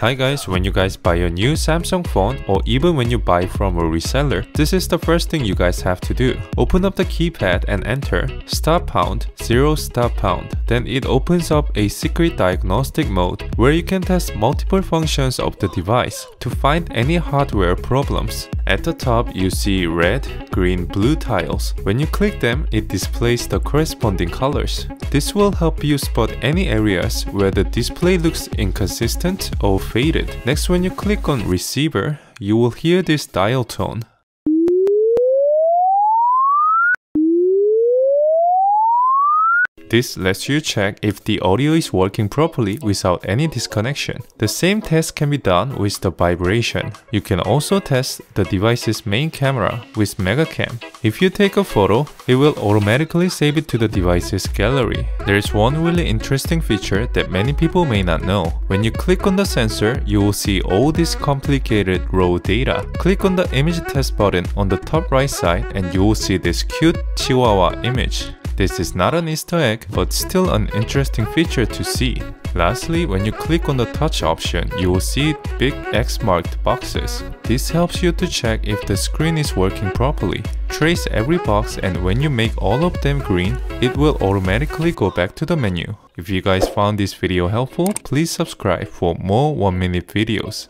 Hi guys, when you guys buy a new Samsung phone or even when you buy from a reseller, this is the first thing you guys have to do. Open up the keypad and enter star pound 0 star pound. Then it opens up a secret diagnostic mode where you can test multiple functions of the device to find any hardware problems. At the top, you see red, green, blue tiles. When you click them, it displays the corresponding colors. This will help you spot any areas where the display looks inconsistent or faded. Next, when you click on receiver, you will hear this dial tone. This lets you check if the audio is working properly without any disconnection. The same test can be done with the vibration. You can also test the device's main camera with MegaCam. If you take a photo, it will automatically save it to the device's gallery. There is one really interesting feature that many people may not know. When you click on the sensor, you will see all this complicated raw data. Click on the image test button on the top right side and you will see this cute chihuahua image. This is not an easter egg, but still an interesting feature to see. Lastly, when you click on the touch option, you will see big X marked boxes. This helps you to check if the screen is working properly. Trace every box and when you make all of them green, it will automatically go back to the menu. If you guys found this video helpful, please subscribe for more 1 minute videos.